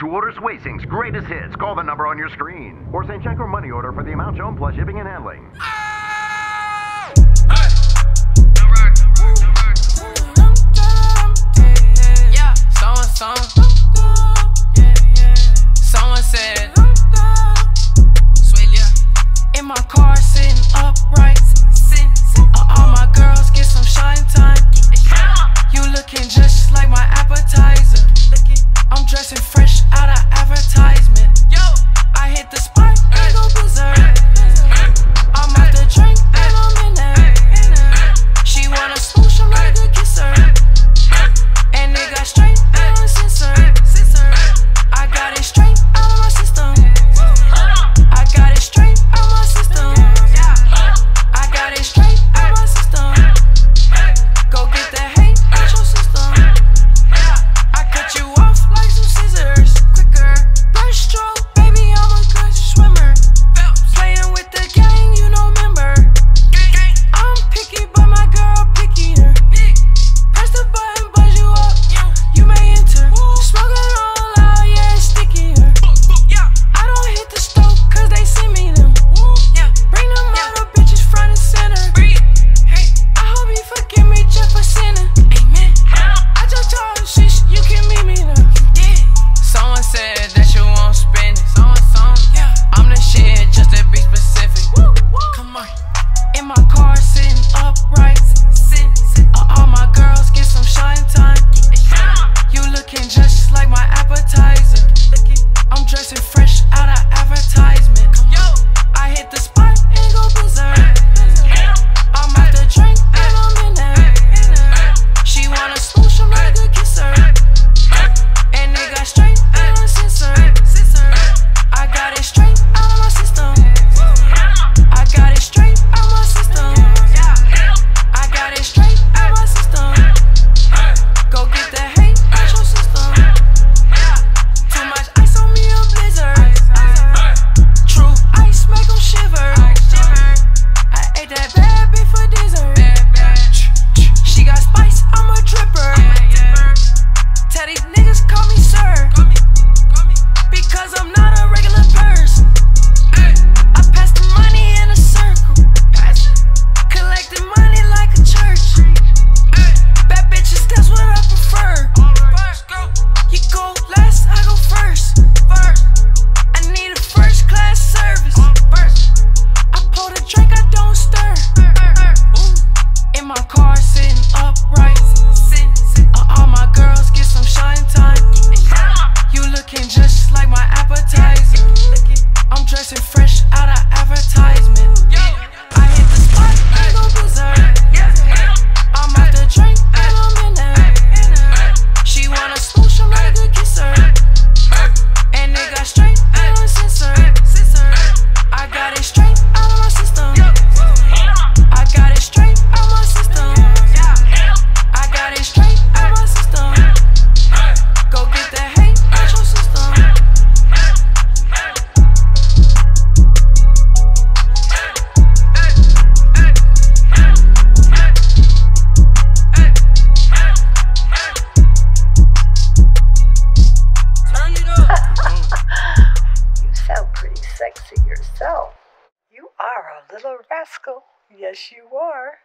To order Swae Lee's greatest hits, call the number on your screen. Or send check or money order for the amount shown plus shipping and handling. Ah! Hey! Right. Right. My car To friends. sexy yourself. You are a little rascal. Yes, you are.